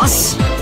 よし